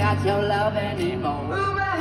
got your love anymore.